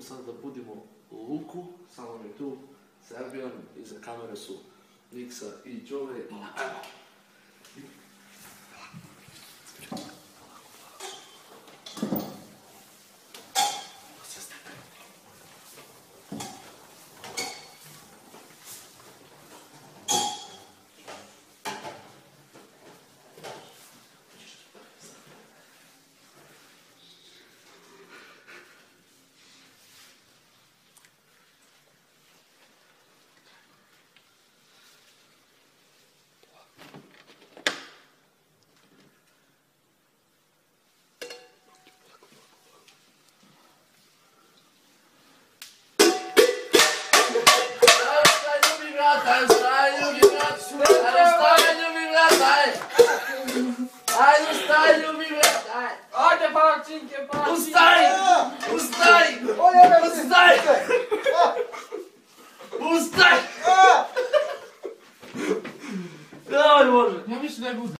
idemo sad da budimo Luku, samo mi tu, Serbijan, iza kamere su Niksa i Đole. i Ustaj! Ustaj! Ustaj! Ustaj! Aj, Bože. Ja mislim da je.